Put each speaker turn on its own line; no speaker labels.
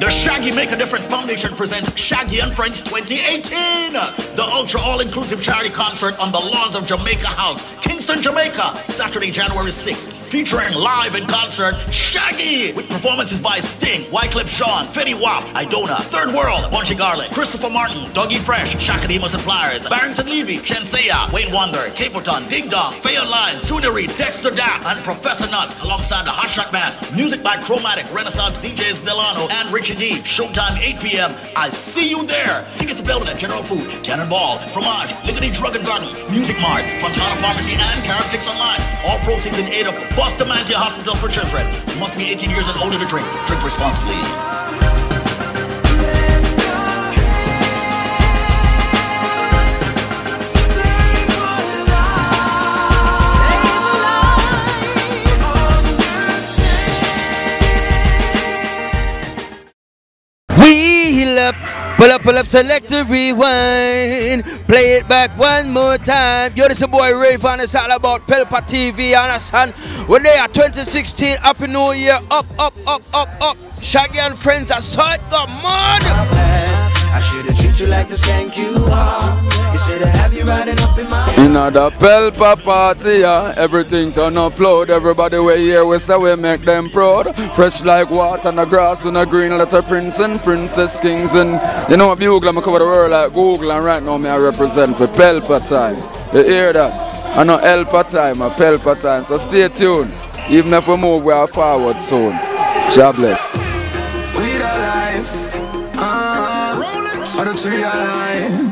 The Shaggy Make a Difference Foundation presents Shaggy and Friends 2018, the ultra all-inclusive charity concert on the lawns of Jamaica House, Kingston, Jamaica, Saturday, January 6th, featuring live in concert Shaggy with performances by Sting, Wyclef Jean, Fetty Wap, Idona, Third World, Bunji Garlin, Christopher Martin, Dougie Fresh, Chaka Demus and Pliers, Barrington Levy, Shenseea, Wayne Wonder, Capleton, Ding Dong, Fayon Junior Reid, Dexta Daps, and Professor Nuts alongside the Hot Shot Band. Music by Chromatic, Renaissance DJs Delano, and Richie D. Showtime 8 p.m. I see you there. Tickets available at General Food, Cannonball, Fromage, Liguanea Drug and Garden, Music Mart, Fontana Pharmacy, and Caractix Online. All proceeds in aid of Bustamante Hospital for Children. You must be 18 years and older to drink. Drink responsibly.
Wheel up, pull up, pull up, selective rewind. Play it back one more time. Yo, this a boy Rave and it's all about Pelpa TV. Understand? We're there 2016, Happy New Year. Up, up, up, up, up. Shaggy and friends, I saw it. Come on.
I should've treated you like the skank you are. Up
in the Pelpa party, yeah, everything turn upload. Everybody we here, we say we make them proud. Fresh like water on the grass and the green, letter prince and princess kings. And you know, Bugle, I'm cover the world like Google, and right now me I represent for Pelpa time. You hear that? I know Elpa time, a Pelpa time. So stay tuned. Even if we move, we are forward soon. God bless.
We the life, uh, or the tree of life.